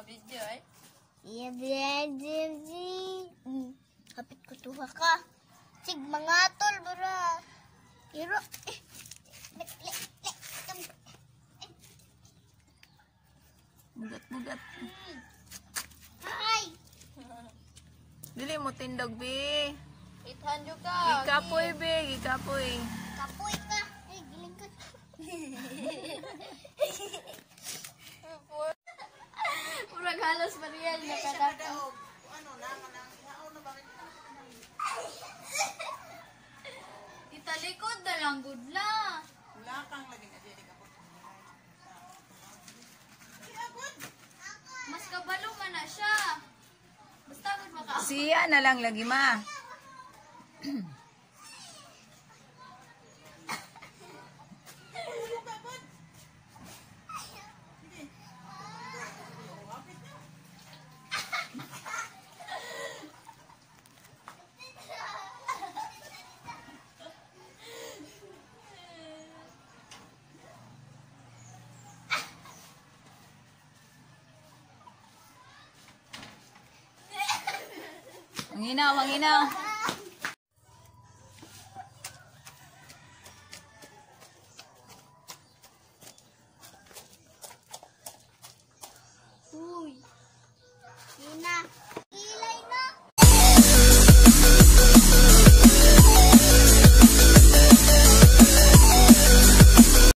Eh. Iya, bedi, Kapit ko tuha ka. Sig mga tol, bara. Iro, eh. Le, le. Bugat-bugat. Ay! Dili mo tindog, be. Ithan jud ka. Gikapoy, be. Gikapoy. Kapoy ka. Ay, giling ka. Tapos Mariel, nakatapos. Ano na, manang, naon na bakit na? Italikod na lang, good la. Wala kang lagi na dili ka po. Ah, Mas kabalo man na siya. Basta good maka. Siya na lang lagi ma. Ang hinaw, ang hinaw.